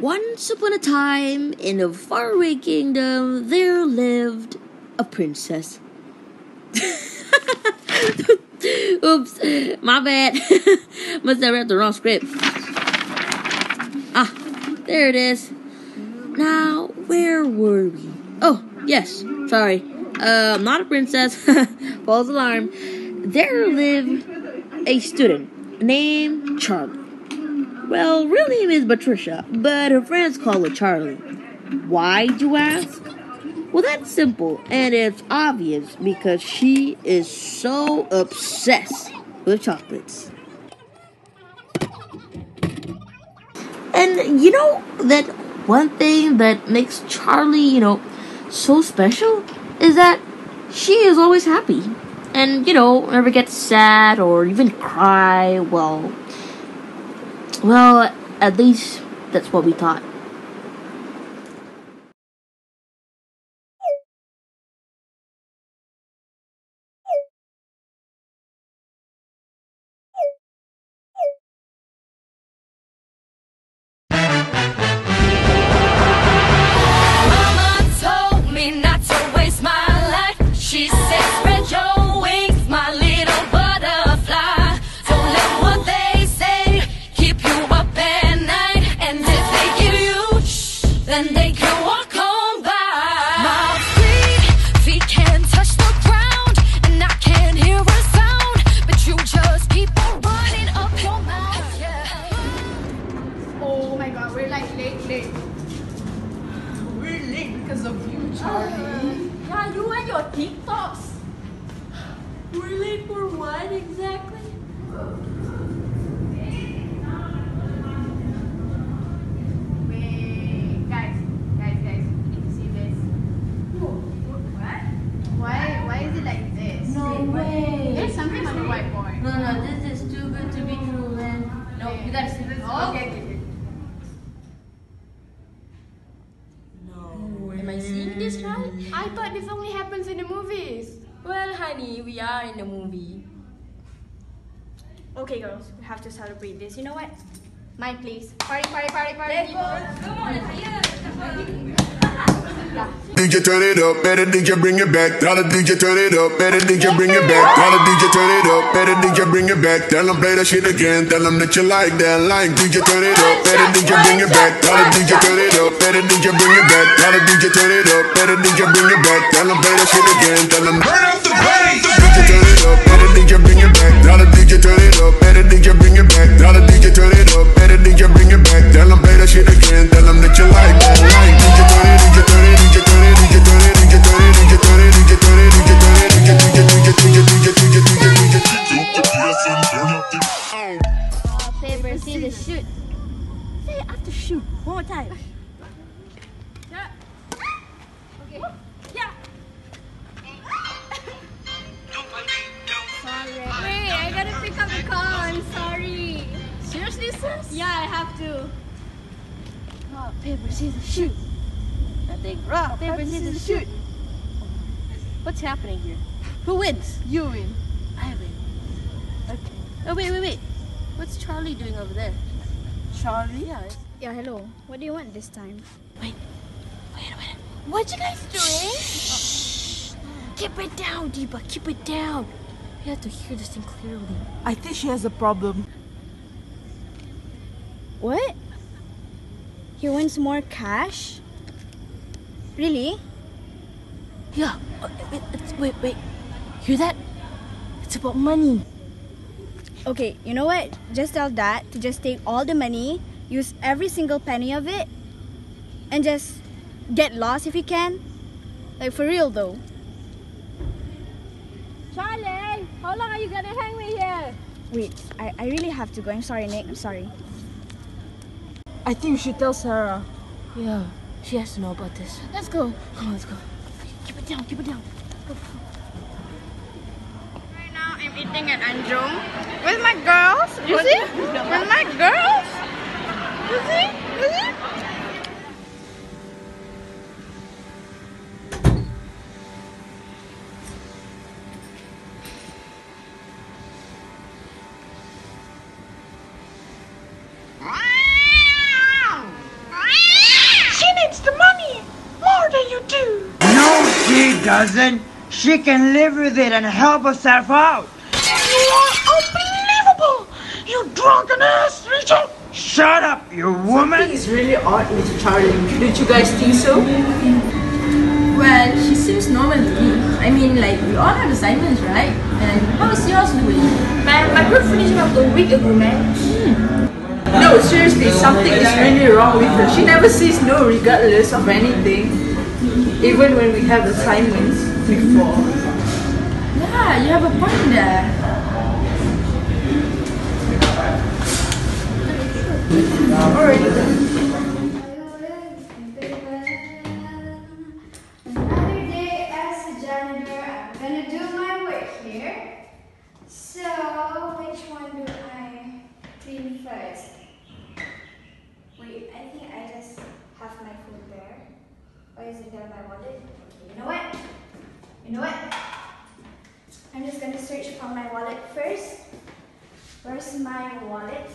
Once upon a time, in a faraway kingdom, there lived a princess. Oops, my bad. Must have read the wrong script. Ah, there it is. Now, where were we? Oh, yes, sorry. Uh, I'm not a princess. False alarm. There lived a student named Charlie. Well, real name is Patricia, but her friends call her Charlie. Why, do you ask? Well, that's simple, and it's obvious because she is so obsessed with chocolates. And you know that one thing that makes Charlie, you know, so special is that she is always happy. And, you know, never gets sad or even cry. Well, well, at least that's what we thought. This what? Why why is it like this? No way. Is some kind of white. No, no, this is too good to be true. Man. No, we got to see this. Oh. Okay, okay. No. Am I seeing this right? I thought this only happens in the movies. Well, honey, we are in the movie. Okay, girls, we have to celebrate this. You know what? Mine, please. Party, party, party, party. Come on, DJ turn it up, better DJ bring it back. Tell the DJ turn it up, better DJ bring it back. Tell the DJ turn it up, better DJ bring it back. Tell them play that shit again. Tell them that you like that line. DJ turn it up, better DJ bring it back. Tell the DJ turn it up, better DJ bring it back. Tell the DJ turn it up, better DJ bring it back. Tell them play that shit again. Tell them turn up the bass. Uh, paper, scissors, shoot. Say after shoot. One more time. Okay. Yeah. Sorry. Wait, I gotta pick up the call. I'm sorry. Seriously, sis? Yeah, I have to. Rock, paper, scissors, shoot. I think rock, paper, scissors, shoot. What's happening here? Who wins? You win. I win. Okay. Oh, wait, wait, wait. What's Charlie doing over there? Charlie? Yeah. Yeah, hello. What do you want this time? Wait. Wait a minute. What you guys doing? Shh. Keep it down, Deepa. Keep it down. We have to hear this thing clearly. I think she has a problem. What? He wants more cash? Really? Yeah. uh, it- it's, wait, wait. Hear that? It's about money. Okay, you know what? Just tell Dad to just take all the money, use every single penny of it, and just get lost if he can. Like for real though. Charlie, how long are you gonna hang me here? Wait, I, I really have to go. I'm sorry, Nick. I'm sorry. I think you should tell Sarah. Yeah. She has to know about this. Let's go. Come on, let's go. Keep it down. Keep it down. Right now, I'm eating at Anjung with my girls. You what? see? With my girls. You see? You see? she doesn't. She can live with it and help herself out. You unbelievable! You drunken ass, Rachel! Shut up, you woman! He's really odd, Mr. Charlie. Don't you guys think so? Well, she seems normal to me. I mean, like, we all have assignments, right? And how's yours doing? Man, my group finished up a week ago, man. Hmm. No, seriously, something is really wrong with her. She never says no regardless of anything. Even when we have assignments before. Yeah, you have a point there. Another day as a janitor, I'm gonna do my work here. So, which one do I clean first? Wait, I think I just have my phone there. Or is it there my wallet? Okay, you know what? You know what? I'm just gonna search for my wallet first. Where's my wallet?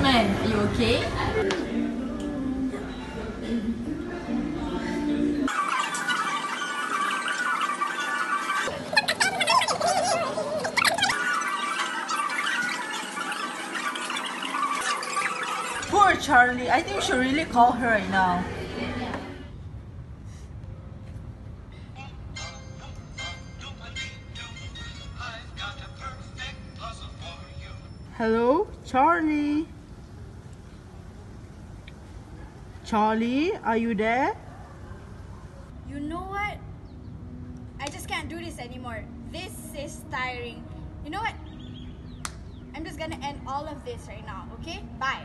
Man, are you okay? Poor Charlie. I think we should really call her right now. Hello, Charlie. Charlie, are you there? You know what? I just can't do this anymore. This is tiring. You know what? I'm just gonna end all of this right now, okay? Bye.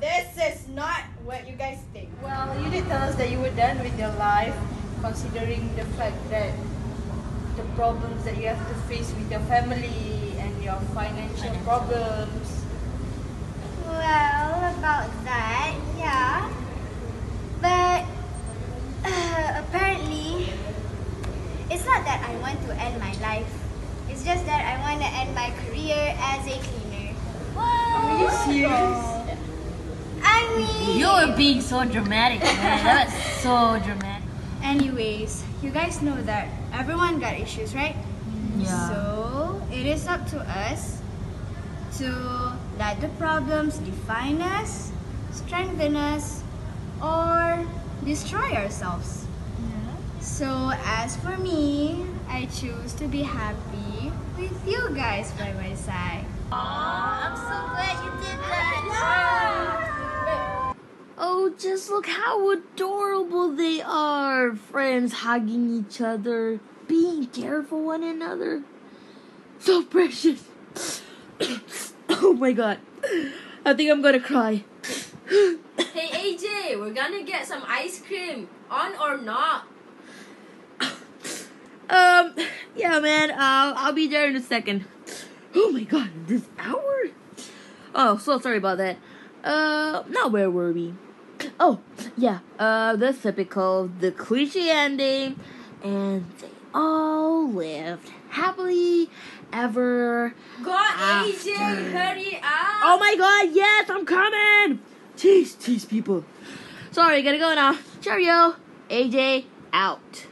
This is not what you guys think. Well, you did tell us that you were done with your life, considering the fact that the problems that you have to face with your family and your financial problems. Well, about that, yeah. But uh, apparently, it's not that I want to end my life. It's just that I want to end my career as a cleaner. Are you serious? I mean, You're being so dramatic, man. That's so dramatic. Anyways, you guys know that everyone got issues, right? Yeah. So it is up to us to let the problems define us, strengthen us, or destroy ourselves. Yeah. So as for me, I choose to be happy with you guys by my side. I'm so glad you did that. Oh, just look how adorable they are. Friends hugging each other, being care for one another. So precious. oh my god. I think I'm gonna cry. Hey AJ, we're gonna get some ice cream. On or not? Um, yeah, man. Uh, I'll be there in a second. Oh my god, this hour? Oh, so sorry about that. Uh, now where were we? Oh, yeah. Uh, the typical, the cliche ending, and they all lived happily ever After. AJ, hurry up! Oh my god, yes, I'm coming! Jeez, jeez, people. Sorry, gotta go now. Cheerio. AJ out.